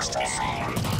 Master Sword.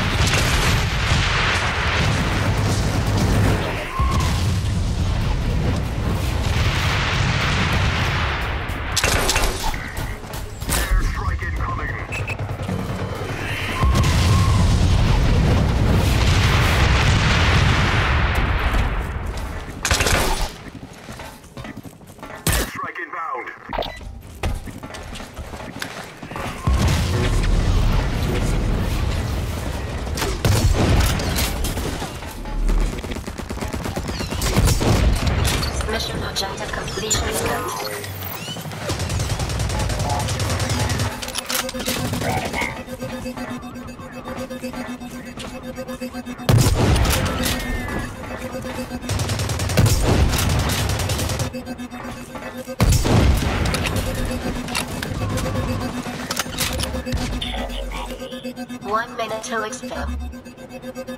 One minute till exfil.